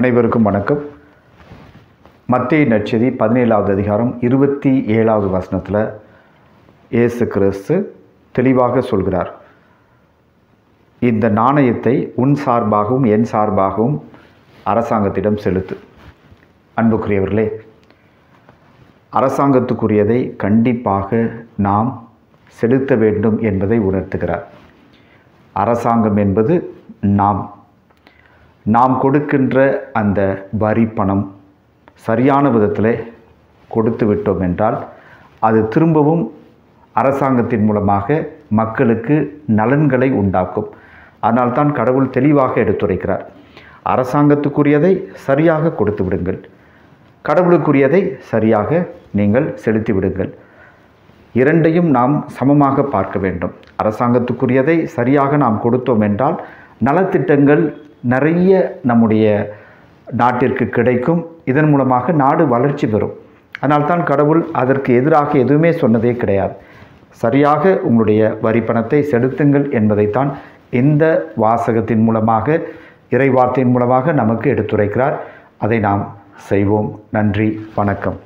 அனைவருக்கும் வணக்கம். மத்திய நட்சதி பதினேழாவது அதிகாரம் இருபத்தி ஏழாவது வசனத்தில் இயேசு கிறிஸ்து தெளிவாக சொல்கிறார். இந்த நாணயத்தை உன் சார்பாகவும் என் சார்பாகவும் அரசாங்கத்திடம் செலுத்து. அன்புக்குரியவர்களே அரசாங்கத்துக்குரியதை கண்டிப்பாக நாம் செலுத்த வேண்டும் என்பதை உணர்த்துகிறார். அரசாங்கம் என்பது நாம். நாம் கொடுக்கின்ற அந்த வரி பணம் சரியான விதத்தில் கொடுத்து விட்டோம் என்றால் அது திரும்பவும் அரசாங்கத்தின் மூலமாக மக்களுக்கு நலன்களை உண்டாக்கும். அதனால்தான் கடவுள் தெளிவாக எடுத்துரைக்கிறார். அரசாங்கத்துக்குரியதை சரியாக கொடுத்து விடுங்கள். கடவுளுக்குரியதை சரியாக நீங்கள் செலுத்தி விடுங்கள். இரண்டையும் நாம் சமமாக பார்க்க வேண்டும். அரசாங்கத்துக்குரியதை சரியாக நாம் கொடுத்தோம் என்றால் நலத்திட்டங்கள் நிறைய நம்முடைய நாட்டிற்கு கிடைக்கும். இதன் மூலமாக நாடு வளர்ச்சி பெறும். அதனால்தான் கடவுள் அதற்கு எதிராக எதுவுமே சொன்னதே கிடையாது. சரியாக உங்களுடைய வரி பணத்தை செலுத்துங்கள் என்பதைத்தான் இந்த வாசகத்தின் மூலமாக இறைவார்த்தையின் மூலமாக நமக்கு எடுத்துரைக்கிறார். அதை நாம் செய்வோம். நன்றி வணக்கம்.